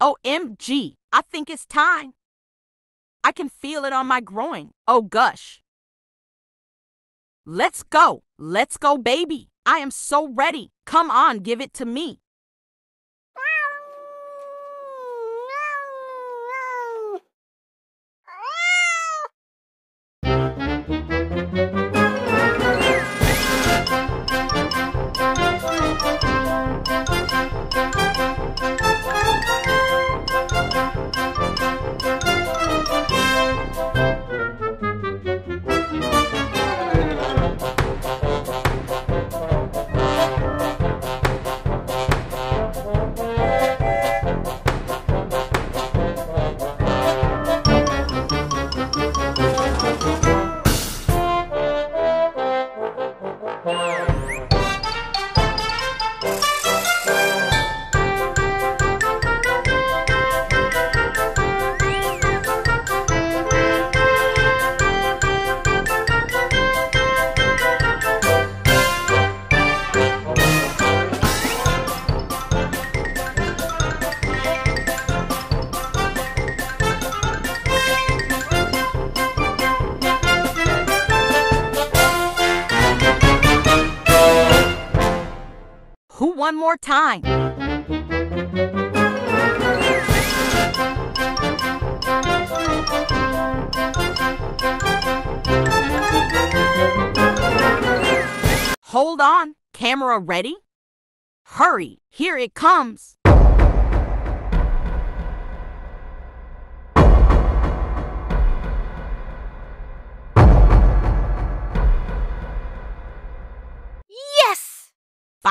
OMG, I think it's time. I can feel it on my groin. Oh, gush. Let's go. Let's go, baby. I am so ready. Come on, give it to me. Who one more time? Hold on. Camera ready? Hurry, here it comes.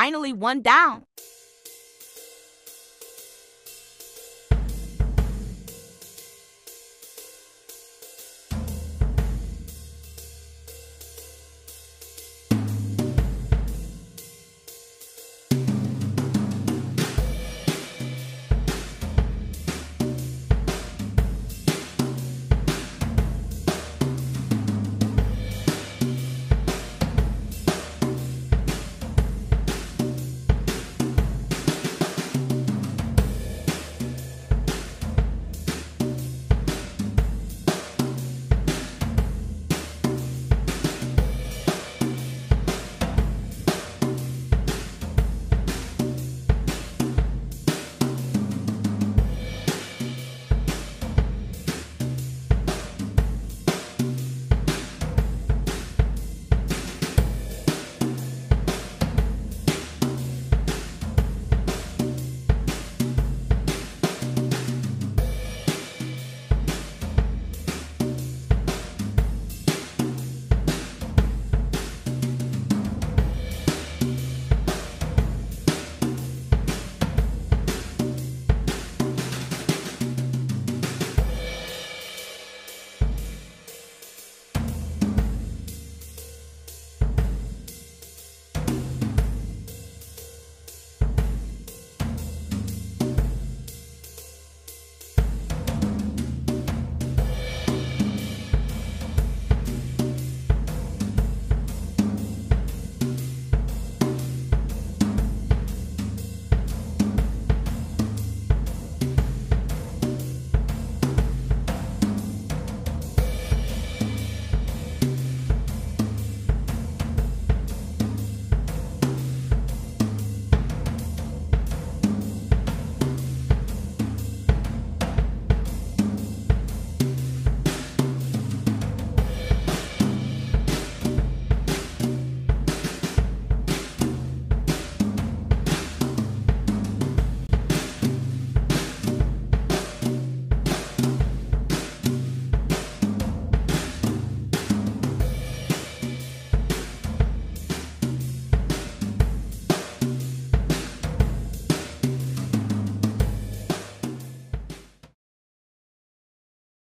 Finally, one down.